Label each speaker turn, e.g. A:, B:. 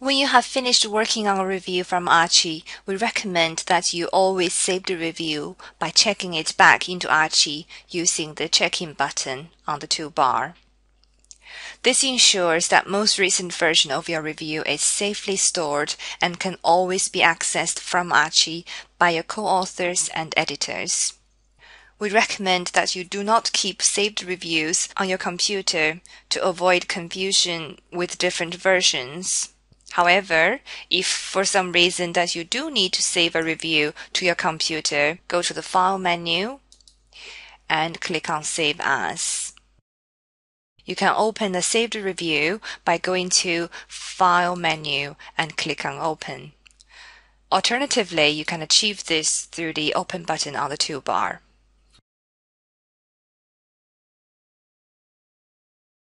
A: When you have finished working on a review from Archie, we recommend that you always save the review by checking it back into Archie using the check-in button on the toolbar. This ensures that most recent version of your review is safely stored and can always be accessed from Archie by your co-authors and editors. We recommend that you do not keep saved reviews on your computer to avoid confusion with different versions. However, if for some reason that you do need to save a review to your computer, go to the File menu and click on Save As. You can open the saved review by going to File menu and click on Open. Alternatively, you can achieve this through the Open button on the toolbar.